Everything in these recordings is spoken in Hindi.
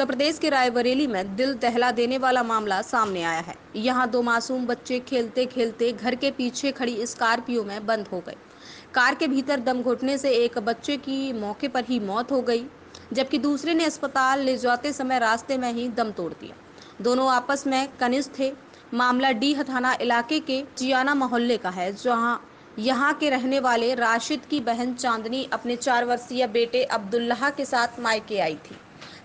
उत्तर प्रदेश के रायबरेली में दिल दहला देने वाला मामला सामने आया है। यहाँ दो मासूम बच्चे खेलते खेलते घर के पीछे खड़ी स्कॉर्पियो में बंद हो गए कार के भीतर दम घुटने से एक बच्चे की मौके पर ही मौत हो गई, जबकि दूसरे ने अस्पताल ले जाते समय रास्ते में ही दम तोड़ दिया। दोनों आपस में कनिष्ठ थे। मामला डी हथाना इलाके के चियाना मोहल्ले का है, जहाँ यहाँ के रहने वाले राशिद की बहन चांदनी अपने चार वर्षीय बेटे अब्दुल्लाह के साथ मायके आई थी।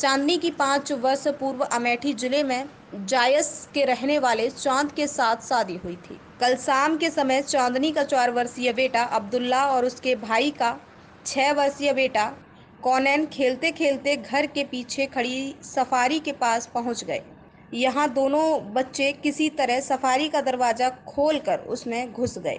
चांदनी की पाँच वर्ष पूर्व अमेठी ज़िले में जायस के रहने वाले चाँद के साथ शादी हुई थी। कल शाम के समय चांदनी का चार वर्षीय बेटा अब्दुल्ला और उसके भाई का छह वर्षीय बेटा कौनैन खेलते खेलते घर के पीछे खड़ी सफारी के पास पहुँच गए। यहाँ दोनों बच्चे किसी तरह सफारी का दरवाज़ा खोलकर उसमें घुस गए।